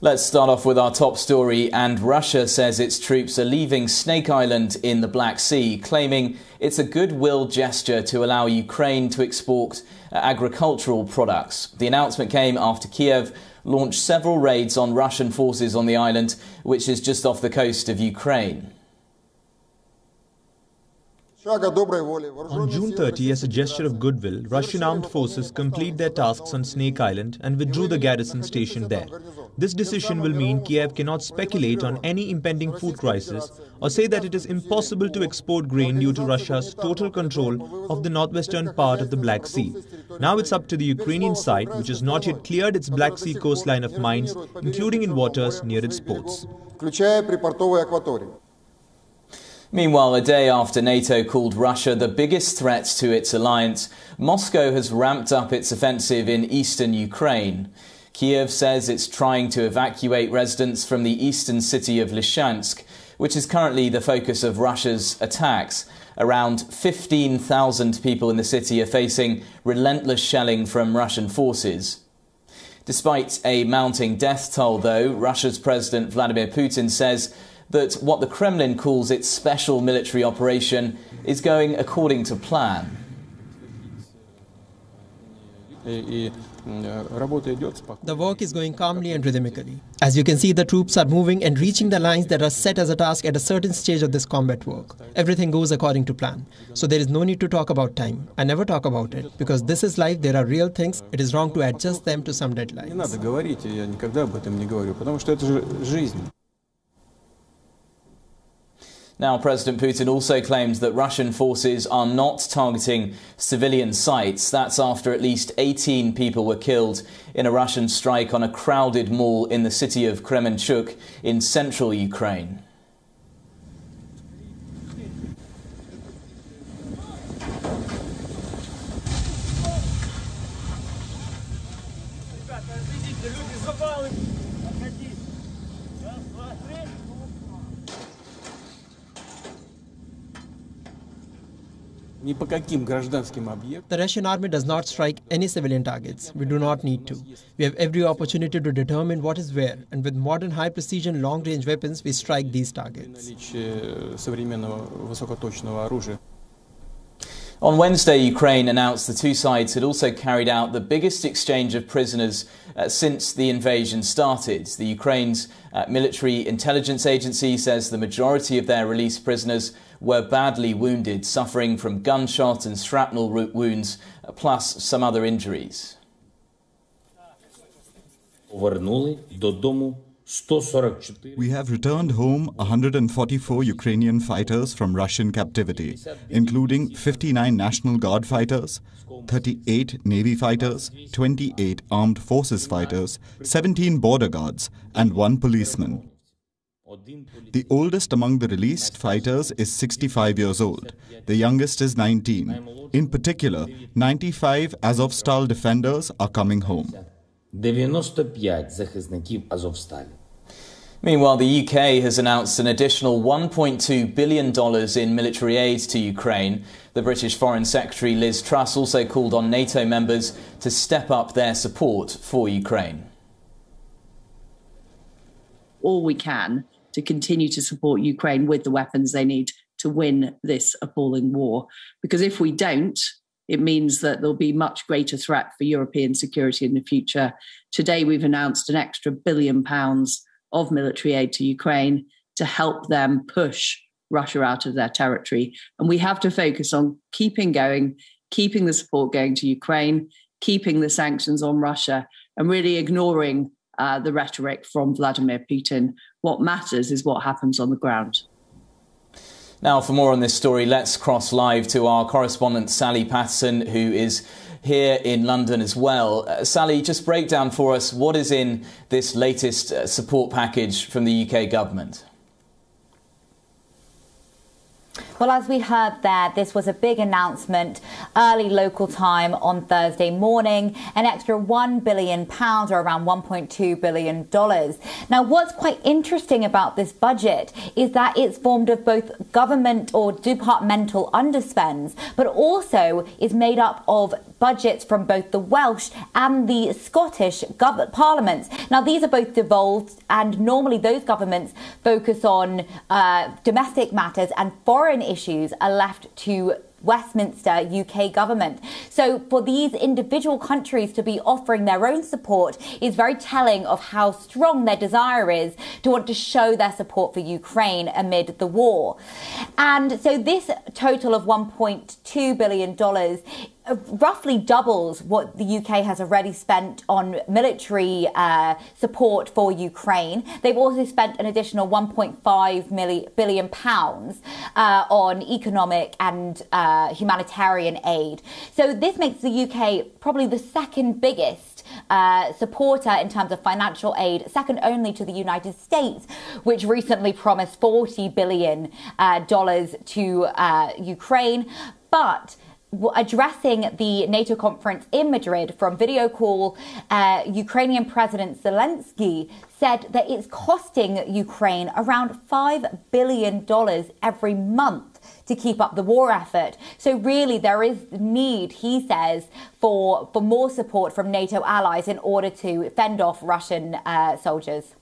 Let's start off with our top story. And Russia says its troops are leaving Snake Island in the Black Sea, claiming it's a goodwill gesture to allow Ukraine to export uh, agricultural products. The announcement came after Kiev launched several raids on Russian forces on the island, which is just off the coast of Ukraine. On June 30, as a gesture of goodwill, Russian armed forces complete their tasks on Snake Island and withdrew the garrison stationed there. This decision will mean Kiev cannot speculate on any impending food crisis or say that it is impossible to export grain due to Russia's total control of the northwestern part of the Black Sea. Now it's up to the Ukrainian side, which has not yet cleared its Black Sea coastline of mines, including in waters near its ports. Meanwhile, a day after NATO called Russia the biggest threat to its alliance, Moscow has ramped up its offensive in eastern Ukraine. Kiev says it's trying to evacuate residents from the eastern city of Lysychansk, which is currently the focus of Russia's attacks. Around 15,000 people in the city are facing relentless shelling from Russian forces. Despite a mounting death toll, though, Russia's President Vladimir Putin says that what the Kremlin calls its special military operation is going according to plan. The work is going calmly and rhythmically. As you can see, the troops are moving and reaching the lines that are set as a task at a certain stage of this combat work. Everything goes according to plan. So there is no need to talk about time. I never talk about it because this is life, there are real things. It is wrong to adjust them to some deadlines. Now, President Putin also claims that Russian forces are not targeting civilian sites. That's after at least 18 people were killed in a Russian strike on a crowded mall in the city of Kremenchuk in central Ukraine. The Russian army does not strike any civilian targets. We do not need to. We have every opportunity to determine what is where, and with modern high precision long range weapons, we strike these targets. On Wednesday, Ukraine announced the two sides had also carried out the biggest exchange of prisoners uh, since the invasion started. The Ukraine's uh, military intelligence agency says the majority of their released prisoners were badly wounded, suffering from gunshot and shrapnel wounds, plus some other injuries. We have returned home 144 Ukrainian fighters from Russian captivity, including 59 National Guard fighters, 38 Navy fighters, 28 Armed Forces fighters, 17 border guards, and one policeman. The oldest among the released fighters is 65 years old. The youngest is 19. In particular, 95 Azovstal defenders are coming home. 95 захисників Азовсталі. Meanwhile, the UK has announced an additional $1.2 billion in military aid to Ukraine. The British Foreign Secretary Liz Truss also called on NATO members to step up their support for Ukraine. All we can to continue to support Ukraine with the weapons they need to win this appalling war. Because if we don't, it means that there'll be much greater threat for European security in the future. Today, we've announced an extra billion pounds of military aid to Ukraine to help them push Russia out of their territory. And we have to focus on keeping going, keeping the support going to Ukraine, keeping the sanctions on Russia, and really ignoring uh, the rhetoric from Vladimir Putin. What matters is what happens on the ground. Now, for more on this story, let's cross live to our correspondent Sally Patterson, who is here in London as well. Uh, Sally, just break down for us what is in this latest uh, support package from the UK government. Well, as we heard there, this was a big announcement early local time on Thursday morning, an extra £1 billion or around $1.2 billion. Now, what's quite interesting about this budget is that it's formed of both government or departmental underspends, but also is made up of budgets from both the Welsh and the Scottish parliaments. Now, these are both devolved, and normally those governments focus on uh, domestic matters and foreign issues are left to Westminster UK government. So for these individual countries to be offering their own support is very telling of how strong their desire is to want to show their support for Ukraine amid the war. And so this total of $1.2 billion roughly doubles what the UK has already spent on military uh, support for Ukraine. They've also spent an additional 1.5 billion pounds uh, on economic and uh, humanitarian aid. So this makes the UK probably the second biggest uh, supporter in terms of financial aid, second only to the United States, which recently promised $40 billion uh, to uh, Ukraine. But addressing the NATO conference in Madrid from video call, uh, Ukrainian President Zelensky said that it's costing Ukraine around $5 billion every month to keep up the war effort. So really there is need, he says, for, for more support from NATO allies in order to fend off Russian uh, soldiers.